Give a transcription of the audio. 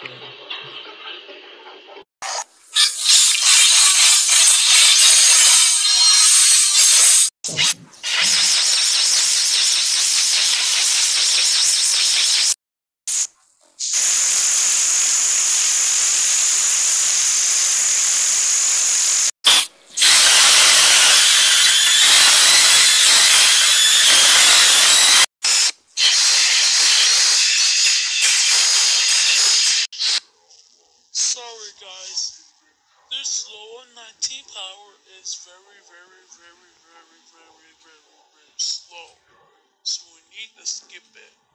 Thank you. sorry, guys. This low on 19 power is very, very, very, very, very, very, very, very slow. So we need to skip it.